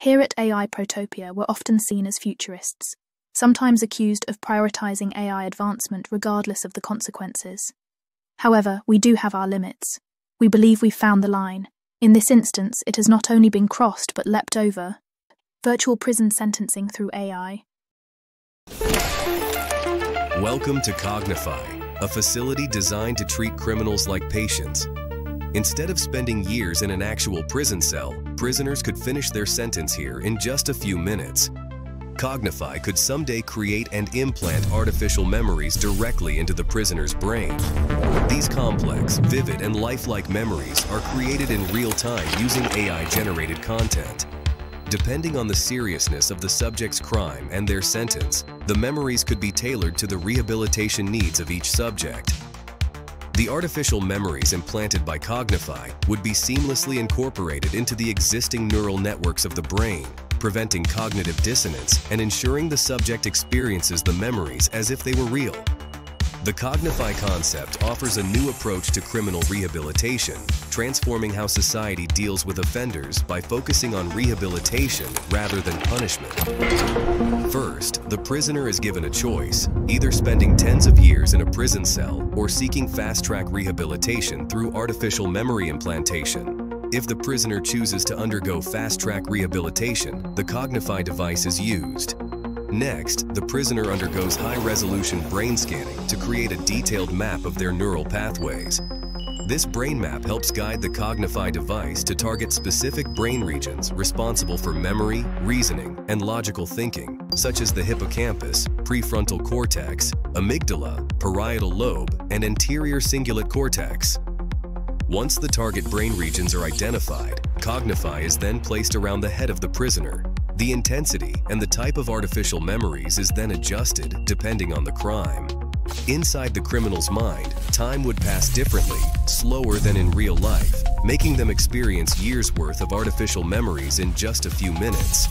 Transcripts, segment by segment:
Here at AI Protopia, we're often seen as futurists, sometimes accused of prioritizing AI advancement regardless of the consequences. However, we do have our limits. We believe we've found the line. In this instance, it has not only been crossed but leapt over. Virtual prison sentencing through AI. Welcome to Cognify, a facility designed to treat criminals like patients. Instead of spending years in an actual prison cell, prisoners could finish their sentence here in just a few minutes. Cognify could someday create and implant artificial memories directly into the prisoner's brain. These complex, vivid, and lifelike memories are created in real time using AI-generated content. Depending on the seriousness of the subject's crime and their sentence, the memories could be tailored to the rehabilitation needs of each subject. The artificial memories implanted by Cognify would be seamlessly incorporated into the existing neural networks of the brain, preventing cognitive dissonance and ensuring the subject experiences the memories as if they were real. The Cognify concept offers a new approach to criminal rehabilitation, transforming how society deals with offenders by focusing on rehabilitation rather than punishment. First, the prisoner is given a choice, either spending tens of years in a prison cell or seeking fast-track rehabilitation through artificial memory implantation. If the prisoner chooses to undergo fast-track rehabilitation, the Cognify device is used. Next, the prisoner undergoes high-resolution brain scanning to create a detailed map of their neural pathways. This brain map helps guide the Cognify device to target specific brain regions responsible for memory, reasoning, and logical thinking, such as the hippocampus, prefrontal cortex, amygdala, parietal lobe, and anterior cingulate cortex. Once the target brain regions are identified, Cognify is then placed around the head of the prisoner. The intensity and the type of artificial memories is then adjusted depending on the crime. Inside the criminal's mind, time would pass differently, slower than in real life, making them experience years' worth of artificial memories in just a few minutes.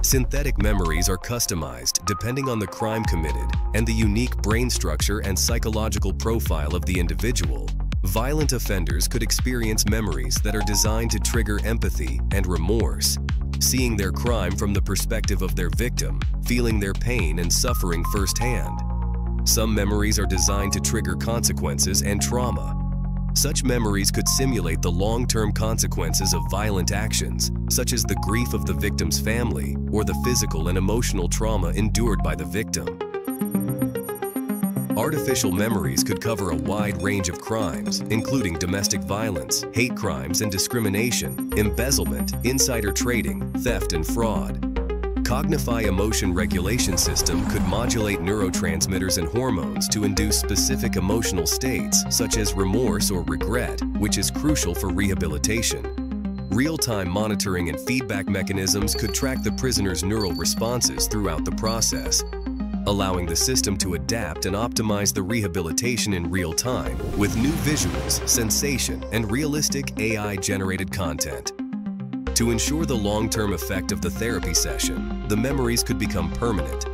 Synthetic memories are customized depending on the crime committed and the unique brain structure and psychological profile of the individual, Violent offenders could experience memories that are designed to trigger empathy and remorse, seeing their crime from the perspective of their victim, feeling their pain and suffering firsthand. Some memories are designed to trigger consequences and trauma. Such memories could simulate the long-term consequences of violent actions, such as the grief of the victim's family or the physical and emotional trauma endured by the victim. Artificial memories could cover a wide range of crimes, including domestic violence, hate crimes and discrimination, embezzlement, insider trading, theft and fraud. Cognify Emotion Regulation System could modulate neurotransmitters and hormones to induce specific emotional states, such as remorse or regret, which is crucial for rehabilitation. Real-time monitoring and feedback mechanisms could track the prisoner's neural responses throughout the process, allowing the system to adapt and optimize the rehabilitation in real time with new visuals, sensation, and realistic AI-generated content. To ensure the long-term effect of the therapy session, the memories could become permanent,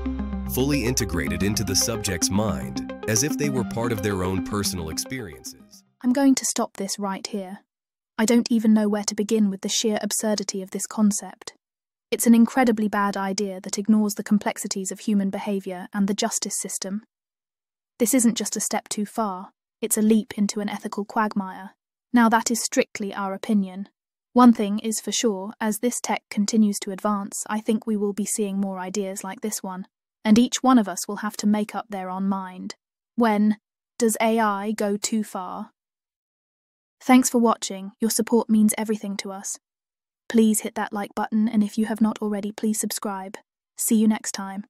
fully integrated into the subject's mind, as if they were part of their own personal experiences. I'm going to stop this right here. I don't even know where to begin with the sheer absurdity of this concept. It's an incredibly bad idea that ignores the complexities of human behaviour and the justice system. This isn't just a step too far, it's a leap into an ethical quagmire. Now, that is strictly our opinion. One thing is for sure, as this tech continues to advance, I think we will be seeing more ideas like this one, and each one of us will have to make up their own mind. When does AI go too far? Thanks for watching, your support means everything to us. Please hit that like button, and if you have not already, please subscribe. See you next time.